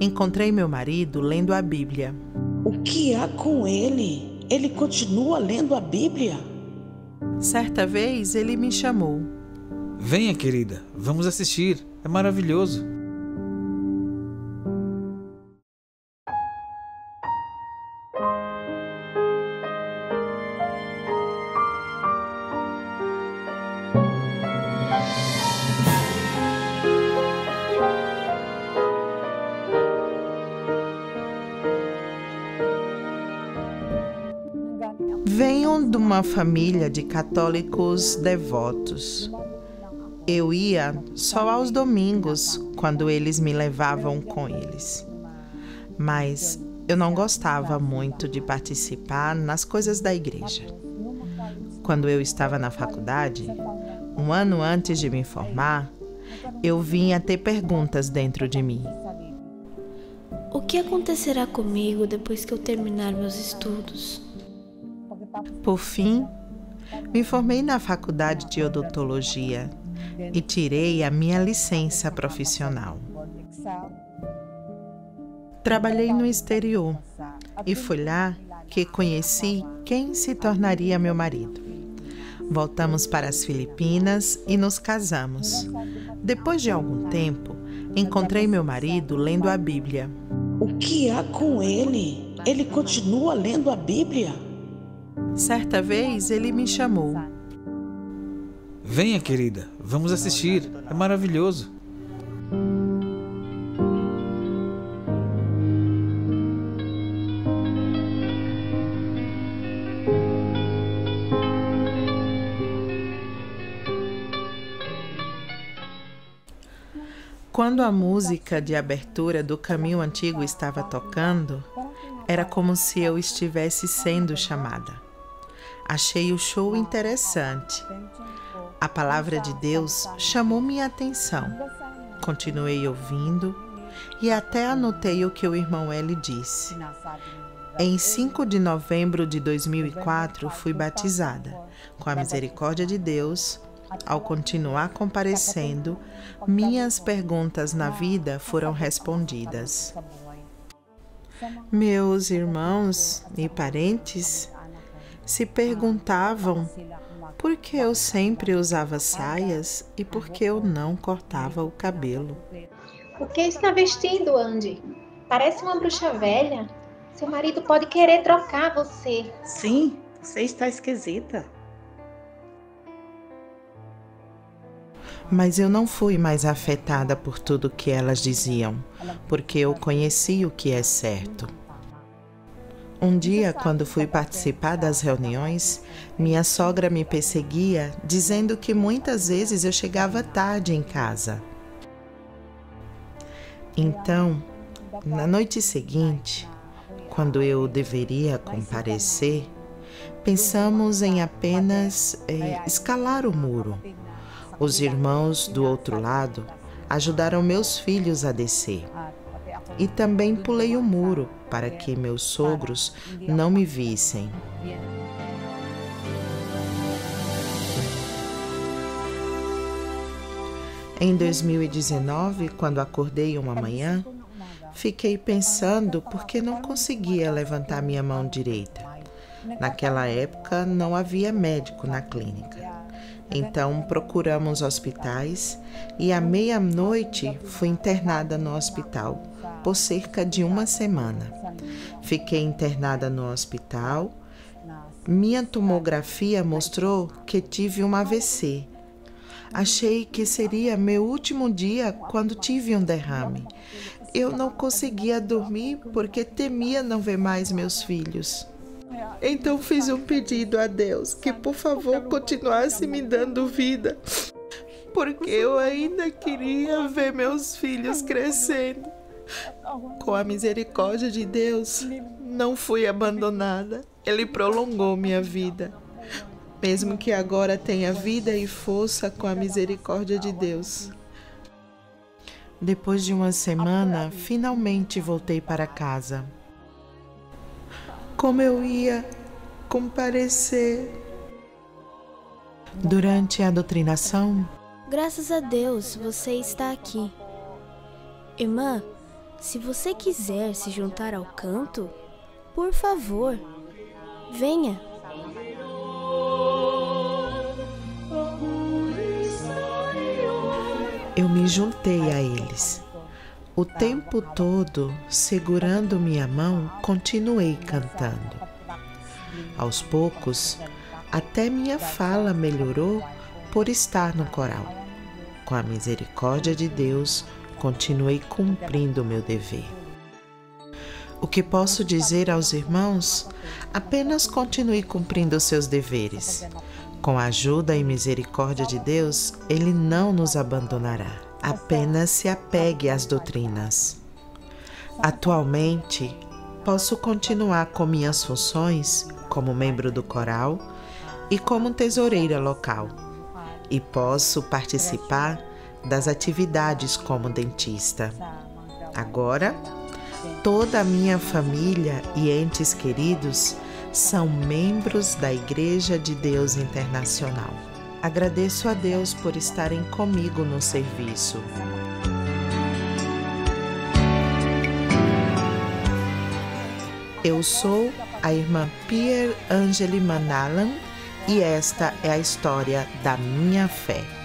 encontrei meu marido lendo a Bíblia. O que há com ele? Ele continua lendo a Bíblia? Certa vez ele me chamou. Venha, querida, vamos assistir. É maravilhoso. Venho de uma família de católicos devotos. Eu ia só aos domingos, quando eles me levavam com eles. Mas eu não gostava muito de participar nas coisas da igreja. Quando eu estava na faculdade, um ano antes de me formar, eu vinha ter perguntas dentro de mim. O que acontecerá comigo depois que eu terminar meus estudos? Por fim, me formei na faculdade de odontologia e tirei a minha licença profissional. Trabalhei no exterior e foi lá que conheci quem se tornaria meu marido. Voltamos para as Filipinas e nos casamos. Depois de algum tempo, encontrei meu marido lendo a Bíblia. O que há com ele? Ele continua lendo a Bíblia? Certa vez ele me chamou. Venha, querida, vamos assistir. É maravilhoso. Quando a música de abertura do Caminho Antigo estava tocando, era como se eu estivesse sendo chamada. Achei o show interessante. A palavra de Deus chamou minha atenção. Continuei ouvindo e até anotei o que o irmão L disse. Em 5 de novembro de 2004, fui batizada. Com a misericórdia de Deus, ao continuar comparecendo, minhas perguntas na vida foram respondidas. Meus irmãos e parentes se perguntavam por que eu sempre usava saias e por que eu não cortava o cabelo. O que está vestindo, Andy? Parece uma bruxa velha. Seu marido pode querer trocar você. Sim, você está esquisita. Mas eu não fui mais afetada por tudo que elas diziam, porque eu conheci o que é certo. Um dia, quando fui participar das reuniões, minha sogra me perseguia, dizendo que muitas vezes eu chegava tarde em casa. Então, na noite seguinte, quando eu deveria comparecer, pensamos em apenas eh, escalar o muro. Os irmãos do outro lado ajudaram meus filhos a descer. E também pulei o muro para que meus sogros não me vissem. Em 2019, quando acordei uma manhã, fiquei pensando por que não conseguia levantar minha mão direita. Naquela época não havia médico na clínica. Então procuramos hospitais e à meia-noite fui internada no hospital por cerca de uma semana. Fiquei internada no hospital. Minha tomografia mostrou que tive um AVC. Achei que seria meu último dia quando tive um derrame. Eu não conseguia dormir porque temia não ver mais meus filhos. Então fiz um pedido a Deus que, por favor, continuasse me dando vida, porque eu ainda queria ver meus filhos crescendo. Com a misericórdia de Deus, não fui abandonada. Ele prolongou minha vida. Mesmo que agora tenha vida e força com a misericórdia de Deus. Depois de uma semana, finalmente voltei para casa como eu ia comparecer. Durante a doutrinação, Graças a Deus você está aqui. Irmã, Se você quiser se juntar ao canto, por favor, venha. Eu me juntei a eles. O tempo todo, segurando minha mão, continuei cantando. Aos poucos, até minha fala melhorou por estar no coral. Com a misericórdia de Deus, continuei cumprindo meu dever. O que posso dizer aos irmãos? Apenas continue cumprindo seus deveres. Com a ajuda e misericórdia de Deus, Ele não nos abandonará. Apenas se apegue às doutrinas. Atualmente, posso continuar com minhas funções como membro do coral e como tesoureira local, e posso participar das atividades como dentista. Agora, toda a minha família e entes queridos são membros da Igreja de Deus Internacional. Agradeço a Deus por estarem comigo no serviço. Eu sou a irmã Pierre Angeli Manalan e esta é a história da minha fé.